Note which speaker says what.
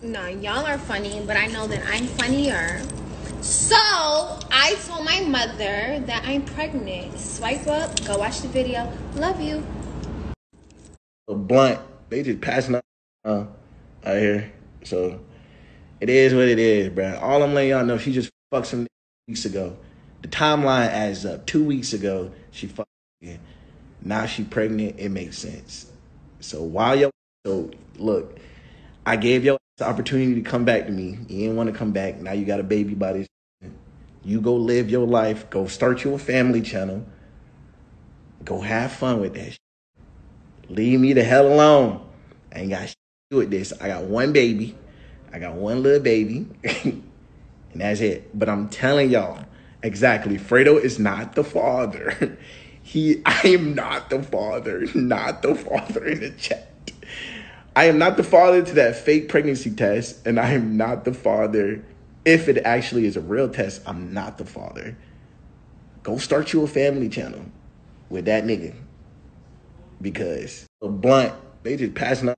Speaker 1: No, y'all are funny, but I know that I'm funnier. So I told my mother that I'm pregnant. Swipe up, go watch the video. Love you.
Speaker 2: A blunt. They just passing up uh, out here. So it is what it is, bruh. All I'm letting y'all know, she just fucked some weeks ago. The timeline adds up. Two weeks ago, she fucked. Now she pregnant. It makes sense. So while yo, so look, I gave you the opportunity to come back to me. You didn't want to come back. Now you got a baby by this. You go live your life. Go start your family channel. Go have fun with that. Shit. Leave me the hell alone. I ain't got shit to do with this. I got one baby. I got one little baby. and that's it. But I'm telling y'all, exactly, Ferdo is not the father. he I am not the father. Not the father in the chat. I am not the father to that fake pregnancy test, and I am not the father if it actually is a real test. I'm not the father. Go start you a family channel with that nigga because blunt they just passing up.